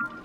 you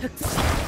Huh?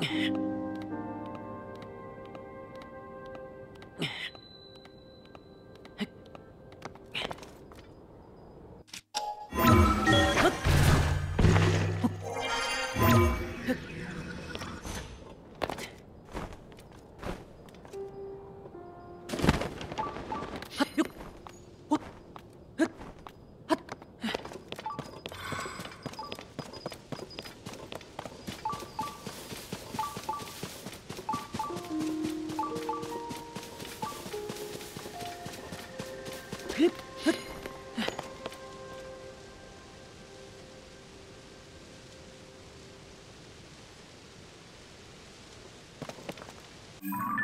Yeah. you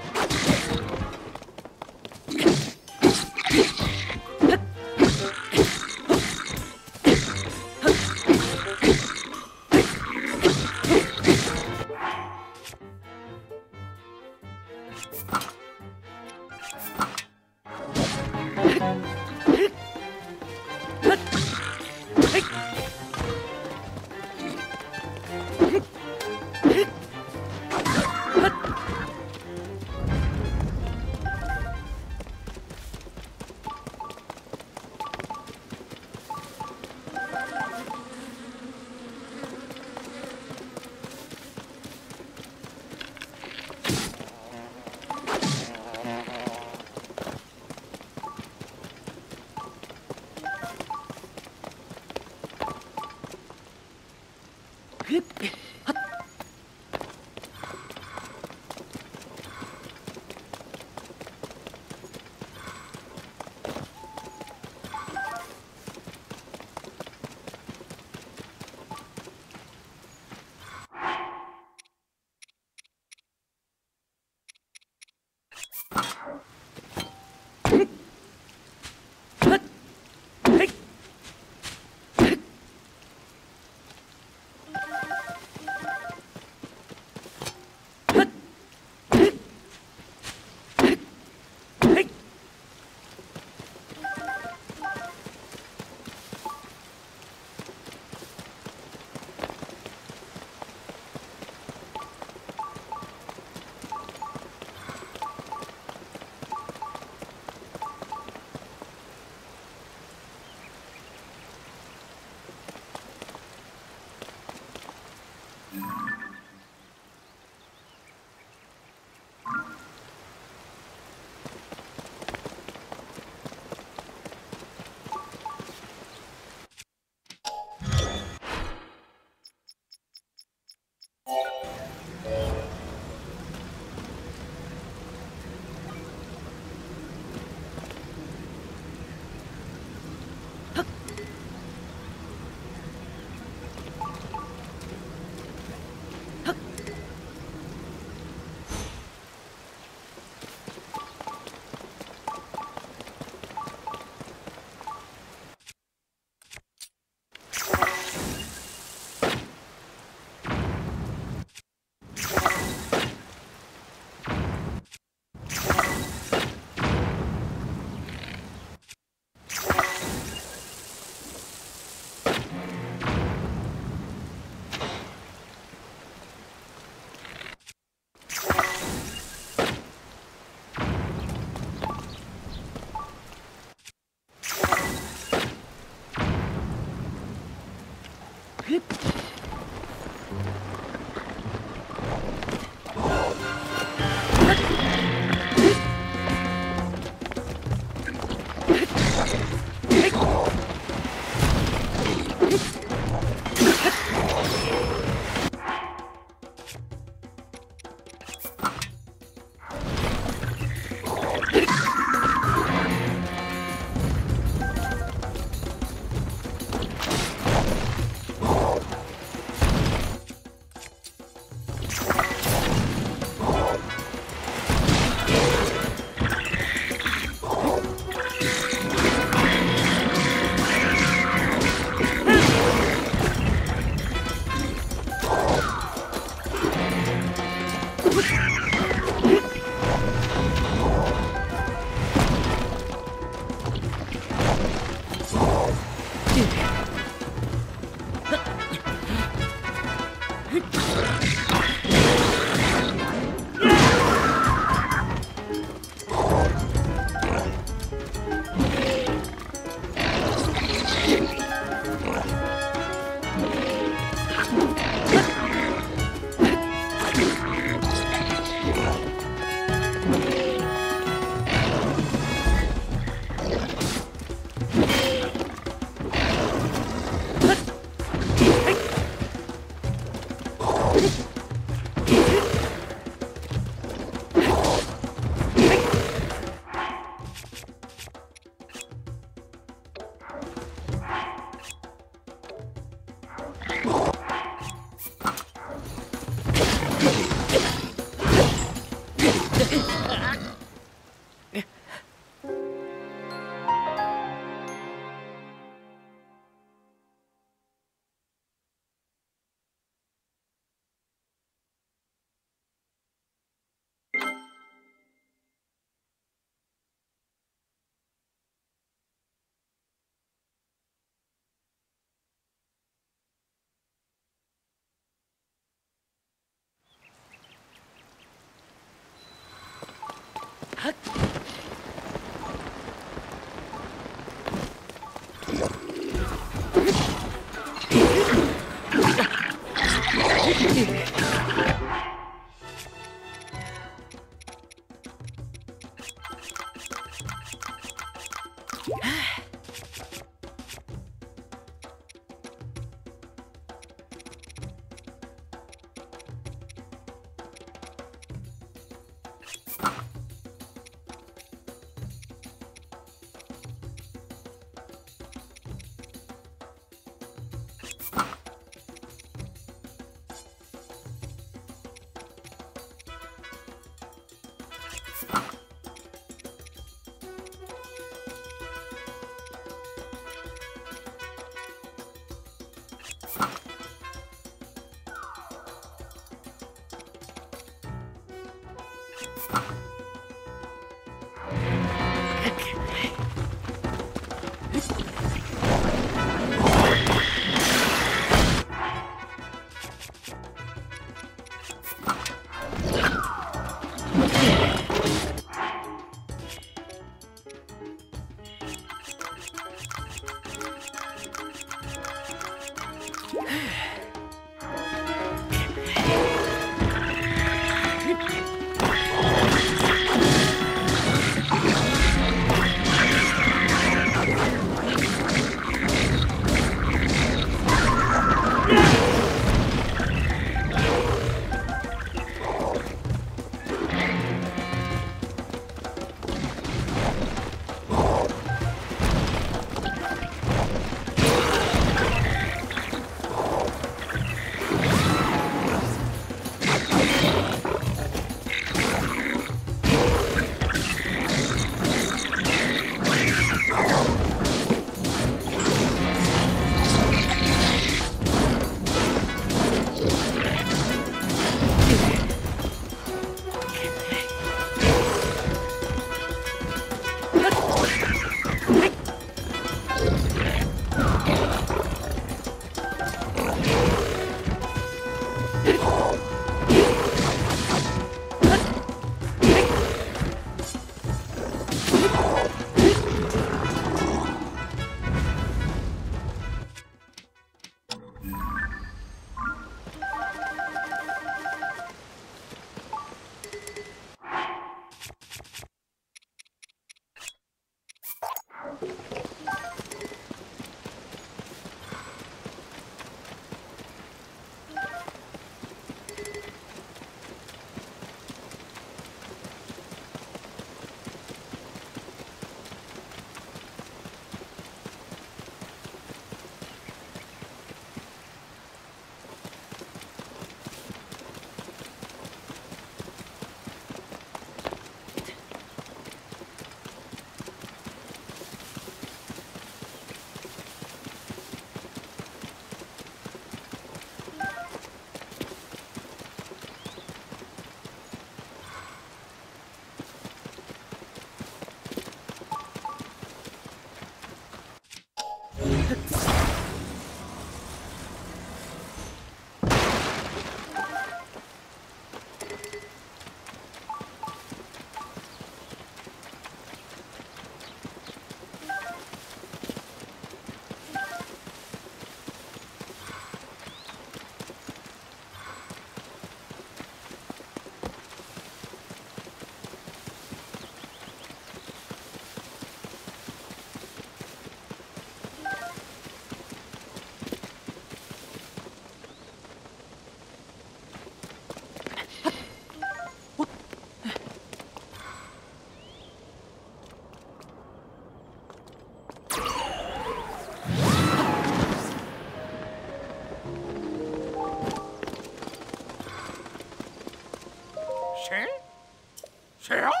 谁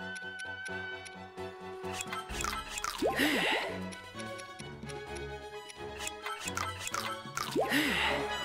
啊？啊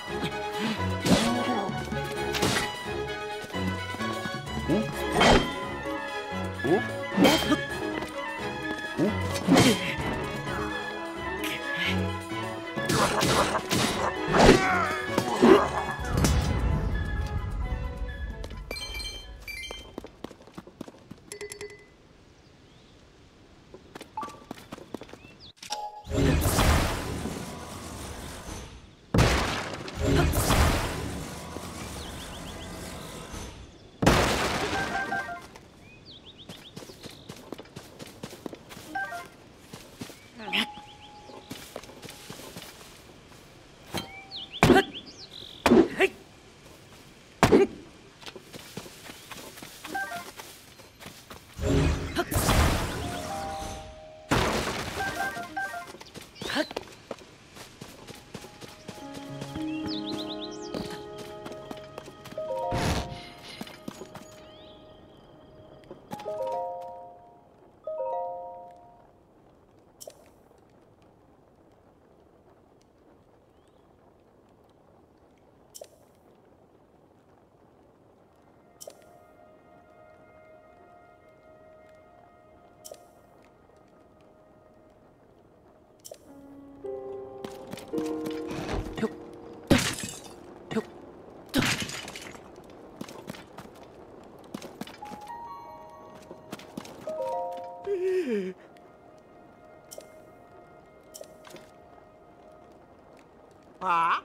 啊！